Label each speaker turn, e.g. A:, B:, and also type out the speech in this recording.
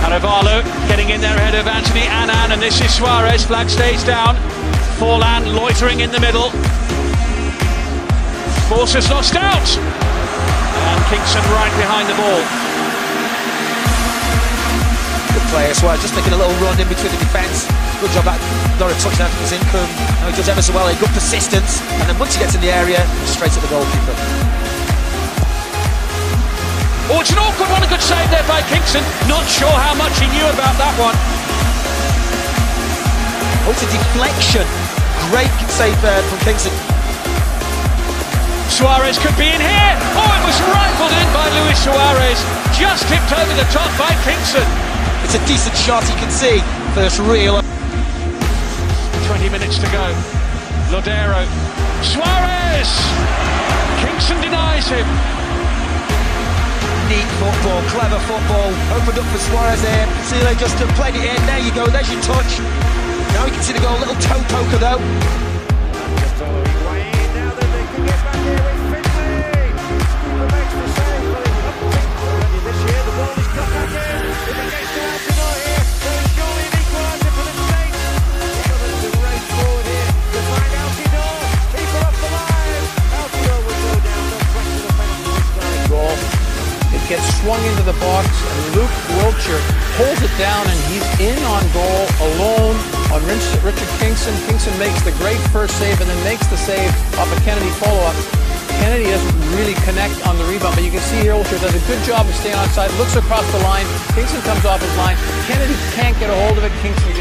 A: Caravalu getting in there ahead of Anthony Annan, and this is Suarez. Flag stays down. Forlan loitering in the middle. Force has lost out. And Kingston right behind the ball.
B: Good play as well, just making a little run in between the defence. Good job that Laura touchdown from Zinkum. Now he does ever so well, A good persistence. And then once he gets in the area, straight at the goalkeeper.
A: Oh, it's an awkward one, a good save there by Kingston. Not sure how much he knew about that one.
B: Oh, it's a deflection. Great save there from Kingston.
A: Suarez could be in here. Oh, it was rifled in by Luis Suarez. Just tipped over the top by Kingston.
B: It's a decent shot, you can see. First real.
A: 20 minutes to go. Lodeiro. Suarez! Kingston denies him.
B: Neat football, clever football. Opened up for Suarez there. Sile just played it in. There you go, there's your touch. Now you can see the goal. Little toe poker though.
C: Gets swung into the box, and Luke Wilkshire pulls it down, and he's in on goal alone on Richard Kingston. Kingston makes the great first save and then makes the save off a Kennedy follow-up. Kennedy doesn't really connect on the rebound, but you can see here Wilkshire does a good job of staying outside, looks across the line. Kingston comes off his line. Kennedy can't get a hold of it. Kingston